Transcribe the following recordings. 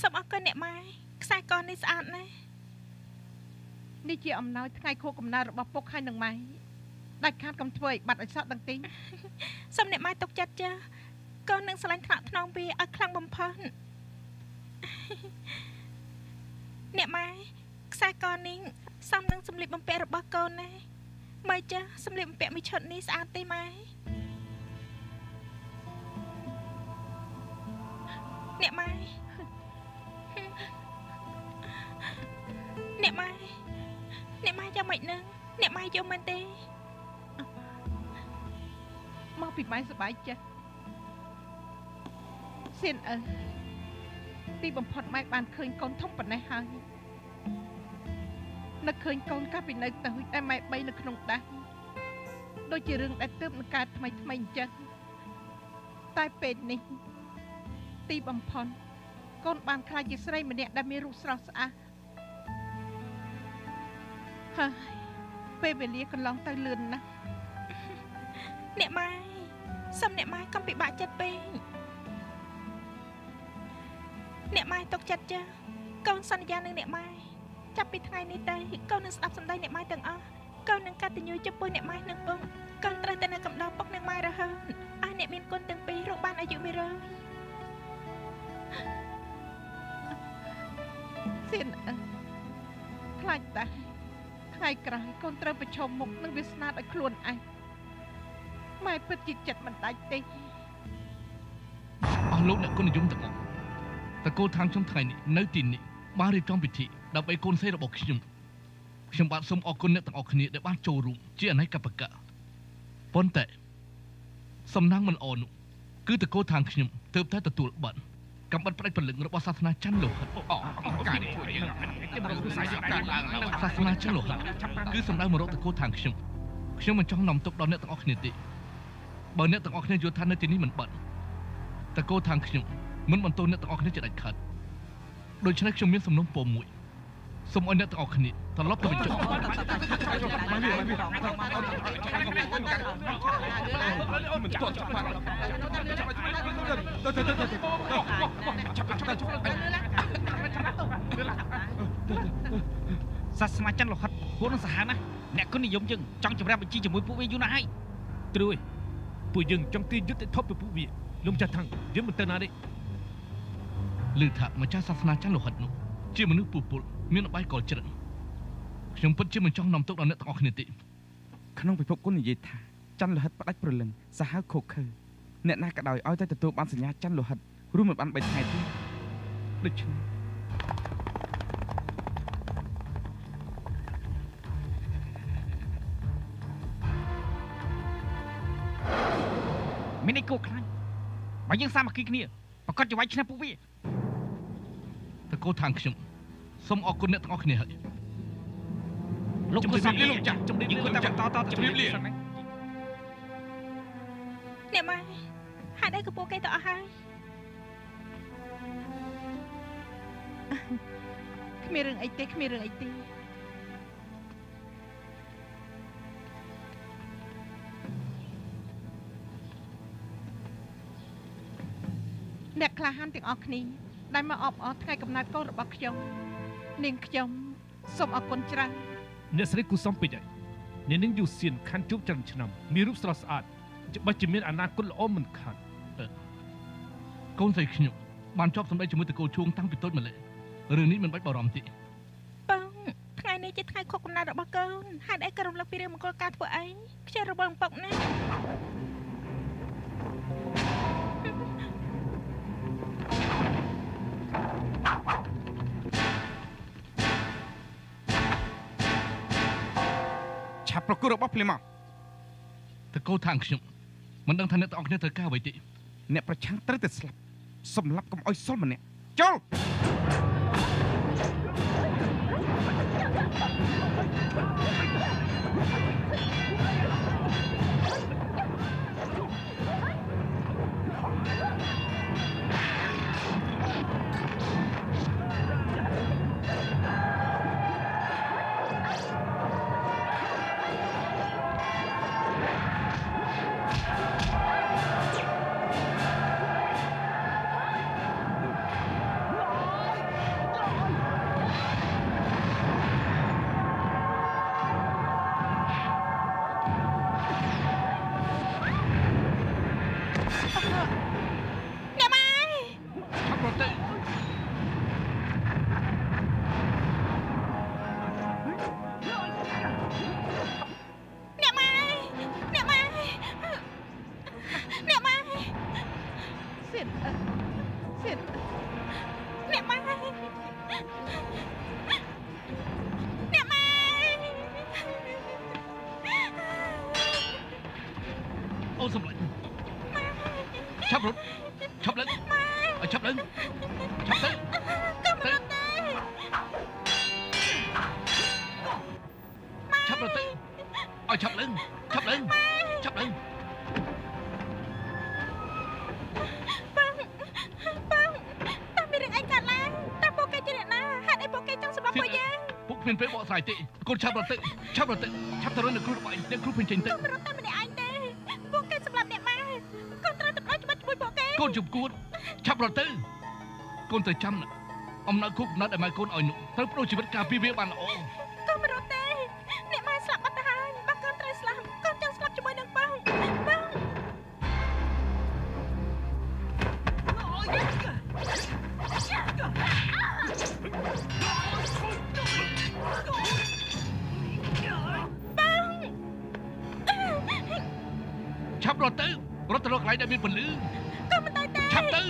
សូមអរគុណអ្នកម៉ែខ្សែកនេះស្អាតណាស់នេះជាអំណោយថ្ងៃខួបកំណើតរបស់ពុកហើយនឹងម៉ែដាច់ខាតកុំធ្វើឲ្យបាត់ឲ្យសក់ដឹងទីសូមអ្នកម៉ែទុកចិត្តចាកូននឹងឆ្លាញ់ថ្នាក់ថ្នមវាឲ្យខ្លាំងបំផុតអ្នកម៉ែខ្សែកនេះសំនឹងសម្លៀកបំពាក់របស់កូនណាម៉ែចាសម្លៀកបំពាក់មួយឈុតនេះស្អាតទេម៉ែអ្នកម៉ែ មិនហ្នឹងអ្នកម៉ែយកមែនទេមកពីម៉ែសបាយចិត្តសៀនអើទីបំផុតម៉ែបានឃើញកូនធំប៉ុណ្ណេះហើយនឹកឃើញកូនកាលពីនៅទៅតែម៉ែបីនៅក្នុងដាស់ដូចជារឿងដែលទើបនឹងកើតថ្មីថ្មីអញ្ចឹងតែពេលនេះទីបំផុតកូនបានខ្លាចជាស្រីម្នាក់ដែលមានរូបស្រស់ស្អាត ហើយពេលវេលាកន្លងទៅលឿនណាស់អ្នកម៉ែសុំអ្នកម៉ែកុំពិបាកចិត្តពេកអ្នកម៉ែទុកចិត្តចាកូនសន្យានឹងអ្នកម៉ែចាប់ពីថ្ងៃនេះទៅកូននឹងស្ដាប់សម្ដីអ្នកម៉ែទាំងអស់កូននឹងកតញ្ញូចំពោះអ្នកម៉ែនឹងពុកកូនត្រូវតែនៅកំដៅពុកនឹងម៉ែរហូតឲ្យអ្នកមានគុណទាំងពីររកបានអាយុ100សៀនអើខ្លាចតា ថ្ងៃក្រោយកូនត្រូវប្រឈមមុខនឹងវាសនាដោយខ្លួនឯងម៉ែពិតជាចិត្តមិនដាច់ទេអស់លោកអ្នកគុណនិយមទាំងអស់តកូលខាងខ្ញុំថ្ងៃនេះនៅទីនេះបានរៀបចំពិធីដើម្បីកូនស្រីរបស់ខ្ញុំខ្ញុំបាទសូមអរគុណអ្នកទាំងអស់គ្នាដែលបានចូលរួមជាអនេកបកៈប៉ុន្តែសំណាងមិនអនោះគឺតកូលខាងខ្ញុំទើបតែទទួលបាន កំបិតផ្ដាច់ពលឹងរបស់សាសនាចិនលោហិតអូការនេះពួកយើងគេរកខ្សែសកាឡើងសាសនាចិនលោហិតគឺសម្ដៅមករកតកូលខាងខ្ញុំខ្ញុំមិនចង់នាំទុកដល់អ្នកទាំងអស់គ្នាទេបើអ្នកទាំងអស់គ្នាយល់ថានៅទីនេះមិនបាត់តកូលខាងខ្ញុំមិនបន្តអ្នកទាំងអស់គ្នាជាដាច់ខាតដូច្នេះខ្ញុំមានសំណុំពរមួយ សូមឲ្យអ្នកទាំងអស់គ្នាត្រឡប់ទៅវិញចុះមិនទាន់ចាប់បានសាសនាច័ន្ទលោហិតពួកនឹងសាហាវណាស់អ្នកគុណនិយមយើងចង់ចម្រាបបញ្ជីជាមួយពួកវាយូរណាស់ហើយត្រួយពួកយើងចង់ទាញយុទ្ធធប់ពីពួកវាលោកចាស់ថាំងយើងមិនទៅណាទេឮថាម្ចាស់សាសនាច័ន្ទលោហិតនោះជាមនុស្សពុពល មានអបាយកលជ្រឹកខ្ញុំពិតជាមិនចង់នាំទុកដល់អ្នកទាំងអស់គ្នាទេក្នុងពិភពគុណនិយាយថាច័ន្ទលោហិតផ្ដាច់ប្រលឹងសហៅខូខើអ្នកណាក៏ដោយឲ្យតែទទួលបានសញ្ញាច័ន្ទលោហិតរួមមិនបាន3ថ្ងៃទេដូច្នេះមានអីគួរខ្លាញ់បើយើងសាមគ្គីគ្នាប្រកាសជាវាយឈ្នះពួកវាតើគោថាងខ្ញុំ សូមអរគុណអ្នកទាំងអស់គ្នាហើយលោកគូសំលោកចាស់ជំរាបលាលោកចាស់តតជំរាបលាអ្នកម៉ែហេតុអីក៏ពួកគេទៅអស់ហើយគ្មានរឿងអីទេគ្មានរឿងអីទេអ្នកក្លាហានទាំងអស់គ្នាដែលមកអបអរថ្ងៃកំណើតកូនរបស់ខ្ញុំ នាងខ្ញុំសូមអរគុណច្រើនអ្នកស្រីគូសំពេជ្រអ្នកនាងយូសៀនខាន់ជួបច្រើនឆ្នាំមានរូបស្រស់ស្អាតច្បាស់ជាមានអនាគតល្អមិនខានកូនស្រីខ្ញុំបានជាប់សម្ដីជាមួយតកូលជួងតាំងពីតូចម្ល៉េះរឿងនេះមិនបាច់បារម្ភទេបងថ្ងៃនេះជាថ្ងៃខុសកំណើតរបស់កូនហេតុអីក៏រំលឹកពីរឿងមង្គលការធ្វើអីខ្ជិលរបស់ពុកណា ឆាប់ប្រគល់របស់ភ្លាមមកតកោថាងខ្ញុំមិនដឹងថាអ្នកទាំងអស់គ្នាត្រូវការអ្វីទេអ្នកប្រឆាំងត្រូវតែស្លាប់សម្លាប់កុំអោយសល់ម្នាក់ចូល អូនសម្លាញ់ឆាប់រត់ឆាប់ឡើងឲ្យឆាប់ឡើងឆាប់ទៅកុំរត់ទេឆាប់រត់ទៅឲ្យឆាប់ឡើងឆាប់ឡើងឆាប់ឡើងប៉ាំប៉ាំតើមានរឿងអីកើតឡើងតើពួកគេជាអ្នកណាហេតុអីពួកគេចង់សម្លាប់ពួកយើងពួកគ្មានពេលបកស្រាយទេកូនឆាប់រត់ទៅឆាប់រត់ទៅឆាប់ទៅរកអ្នកគ្រូរបស់ឯងអ្នកគ្រូពេញចេញទៅកុំរត់តែម្នាក់ឯងទេ កគេកូនជុំគួតឆាប់រត់ទៅកូនត្រូវចាំណាអំណើគុកកំណត់ដែលម៉ែកូនឲ្យនោះត្រូវប្រូរជីវិតការពារវាបានល្អកុំរត់ទេអ្នកម៉ែស្លាប់បាត់ទៅហើយបើកូនត្រូវស្លាប់កូនចង់ស្លាប់ជាមួយនឹងប៉ាំប៉ាំឆាប់រត់ទៅរត់ទៅរកកន្លែងដែលមានពន្លឺ កុំទៅ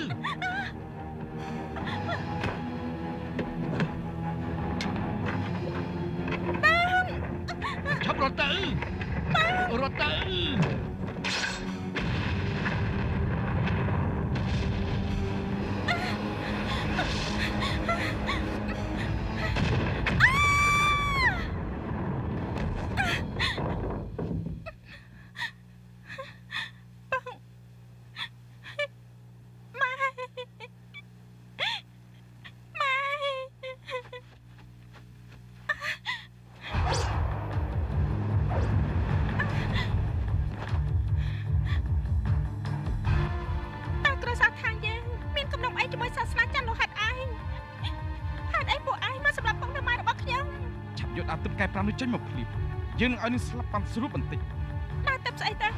ទេឆាប់ទៅឆាប់រត់ទៅរ ឆាប់យកដើមទឹកកែ5នេះចេញមកភ្លាមយើងនឹងឲ្យនឹងស្លាប់បានស្រួលបន្តិចដើរទៅស្អីទៅ